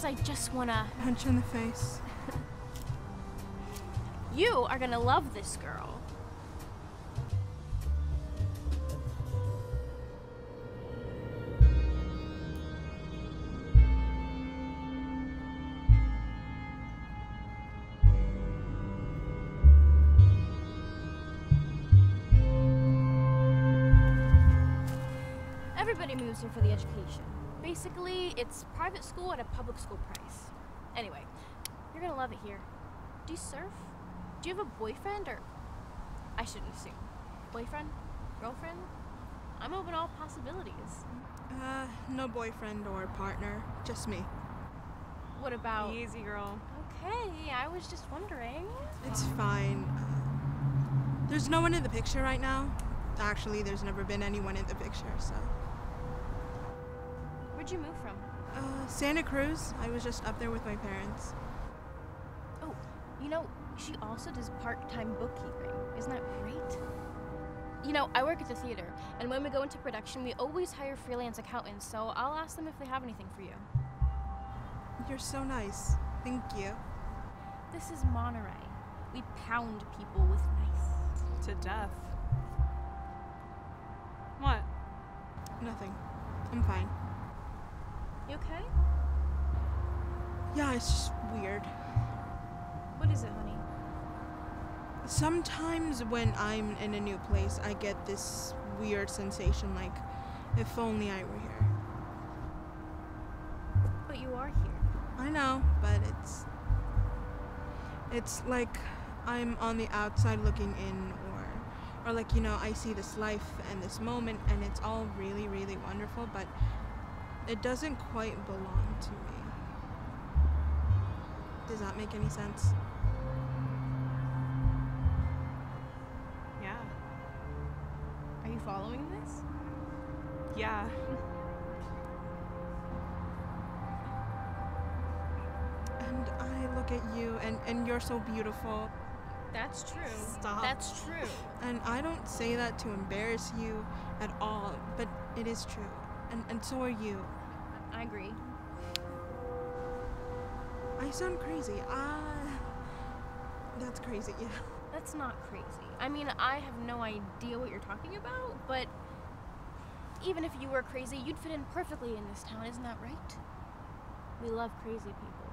Sometimes I just wanna. Punch in the face. You are gonna love this girl. Everybody moves here for the education. Basically, it's private school at a public school price. Anyway, you're gonna love it here. Do you surf? Do you have a boyfriend or. I shouldn't assume. Boyfriend? Girlfriend? I'm open to all possibilities. Uh, no boyfriend or partner, just me. What about. Easy, girl. Okay, I was just wondering. It's fine. Uh, there's no one in the picture right now. Actually, there's never been anyone in the picture, so. Where'd you move from? Uh, Santa Cruz. I was just up there with my parents. Oh, you know, she also does part time bookkeeping. Isn't that great? You know, I work at the theater, and when we go into production, we always hire freelance accountants, so I'll ask them if they have anything for you. You're so nice. Thank you. This is Monterey. We pound people with nice. To death. What? Nothing. I'm fine. You okay? Yeah, it's just weird. What is it, honey? Sometimes when I'm in a new place, I get this weird sensation like, if only I were here. But you are here. I know, but it's. It's like I'm on the outside looking in, or. Or like, you know, I see this life and this moment, and it's all really, really wonderful, but it doesn't quite belong to me. Does that make any sense? Yeah. Are you following this? Yeah. And I look at you, and, and you're so beautiful. That's true. Stop. That's true. And I don't say that to embarrass you at all, but it is true. And, and so are you. I agree. I sound crazy. Ah. that's crazy, yeah. That's not crazy. I mean, I have no idea what you're talking about, but even if you were crazy, you'd fit in perfectly in this town, isn't that right? We love crazy people.